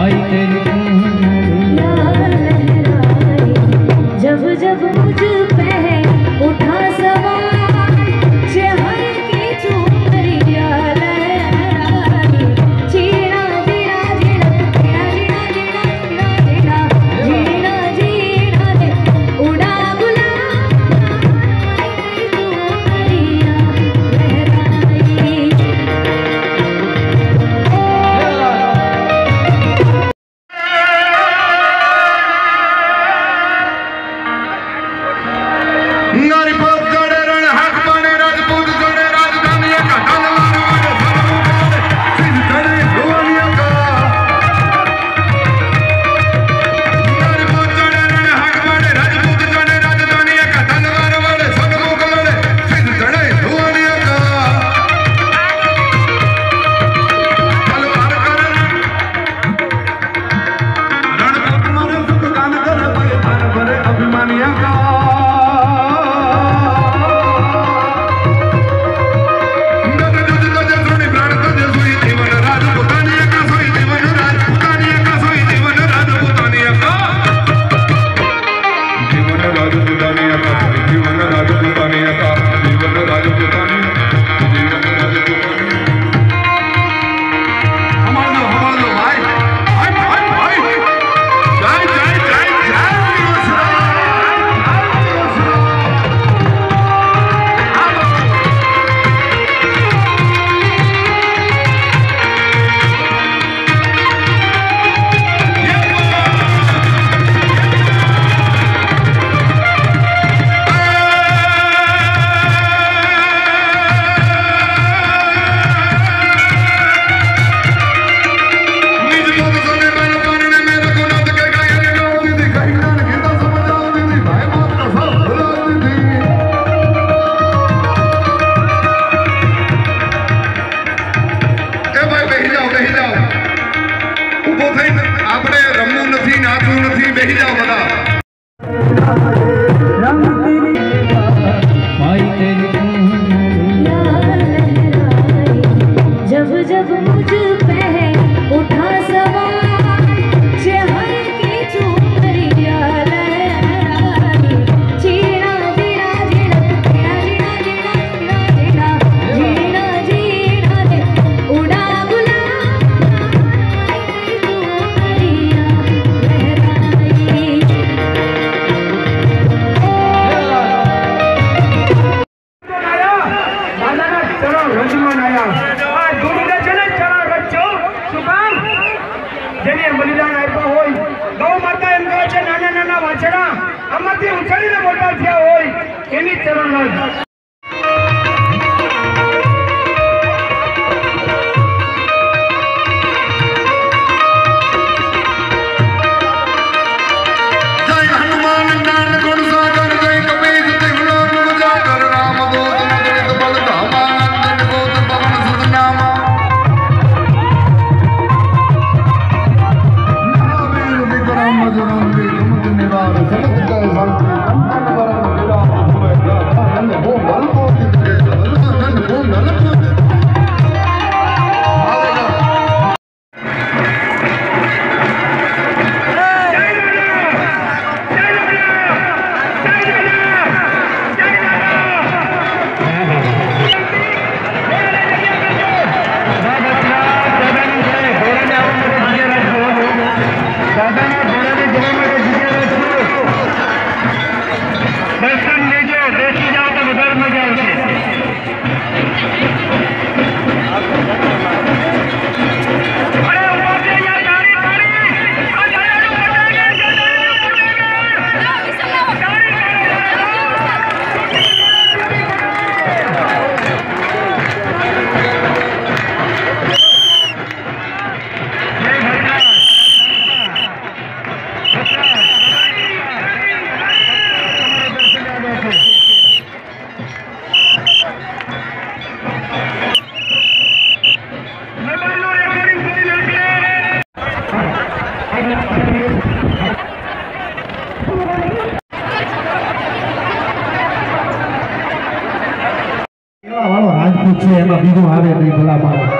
आई तेरी 見たまた આમાંથી ઉછળીને મોટા થયા હોય એની ચરણ છે એમાં બીજું આવે નહીં ભલા માણસ.